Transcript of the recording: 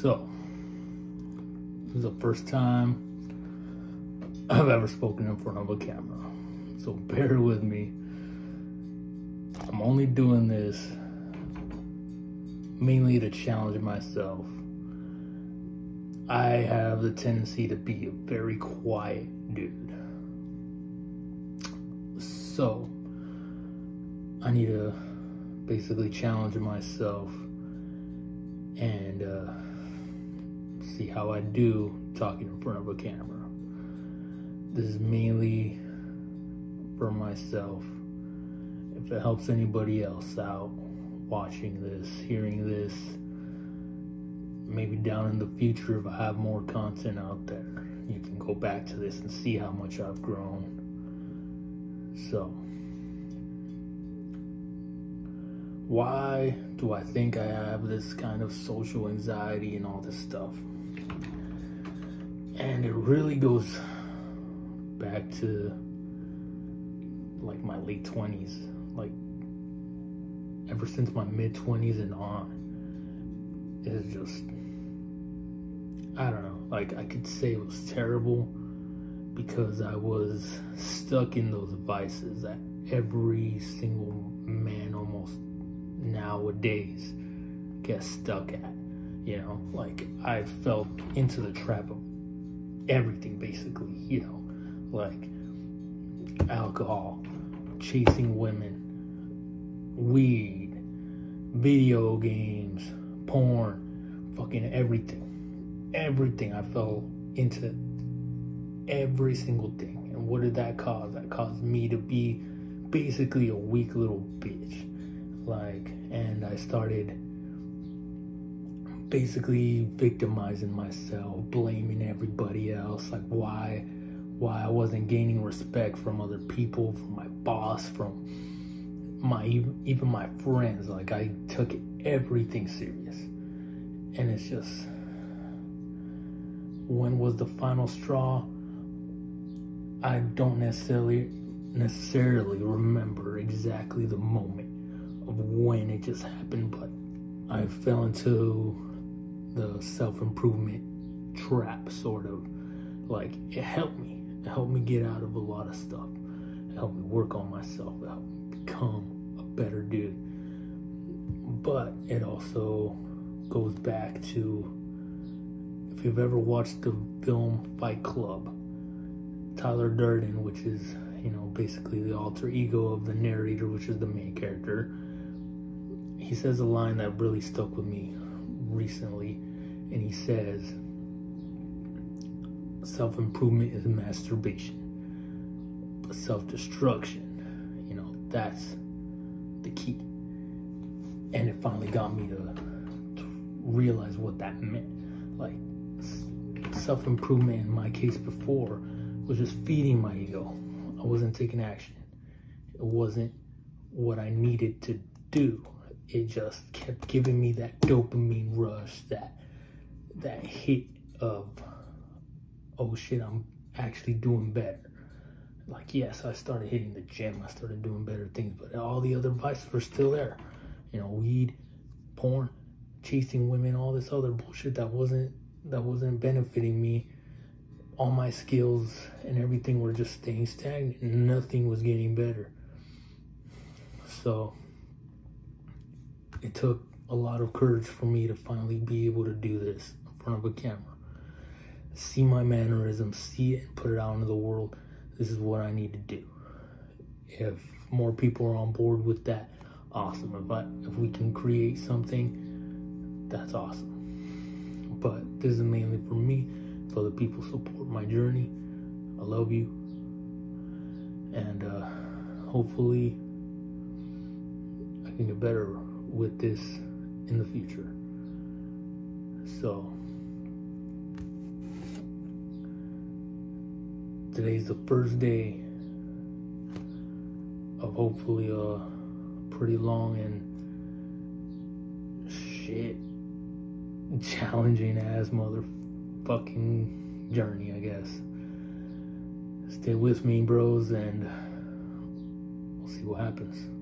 So, this is the first time I've ever spoken in front of a camera. So, bear with me. I'm only doing this mainly to challenge myself. I have the tendency to be a very quiet dude. So, I need to basically challenge myself and uh, see how I do talking in front of a camera. This is mainly for myself. If it helps anybody else out watching this, hearing this, maybe down in the future if I have more content out there, go back to this and see how much I've grown. So, why do I think I have this kind of social anxiety and all this stuff? And it really goes back to like my late 20s. Like, ever since my mid 20s and on, it's just, I don't know. Like, I could say it was terrible because I was stuck in those vices that every single man almost nowadays gets stuck at. You know, like I fell into the trap of everything basically, you know, like alcohol, chasing women, weed, video games, porn, fucking everything. Everything I fell into every single thing. And what did that cause? That caused me to be basically a weak little bitch. Like, and I started basically victimizing myself, blaming everybody else, like why why I wasn't gaining respect from other people, from my boss, from my even my friends. Like I took everything serious. And it's just when was the final straw? I don't necessarily necessarily remember exactly the moment of when it just happened, but I fell into the self improvement trap, sort of. Like, it helped me. It helped me get out of a lot of stuff. It helped me work on myself. It helped me become a better dude. But it also goes back to if you've ever watched the film Fight Club, Tyler Durden, which is, you know, basically the alter ego of the narrator, which is the main character, he says a line that really stuck with me recently and he says self-improvement is masturbation but self-destruction you know that's the key. And it finally got me to, to realize what that meant. Like self-improvement in my case before was just feeding my ego. I wasn't taking action. It wasn't what i needed to do. It just kept giving me that dopamine rush that that hit of oh shit i'm actually doing better. Like yes i started hitting the gym. I started doing better things but all the other vices were still there. You know weed porn chasing women all this other bullshit that wasn't that wasn't benefiting me all my skills and everything were just staying stagnant nothing was getting better so it took a lot of courage for me to finally be able to do this in front of a camera. See my mannerisms, see it and put it out into the world. This is what I need to do. If more people are on board with that, awesome. If if we can create something, that's awesome. But this is mainly for me, for the people support my journey. I love you. And uh, hopefully I can get better with this in the future. So, today's the first day of hopefully a pretty long and shit challenging ass motherfucking journey, I guess. stay with me, bros, and we'll see what happens.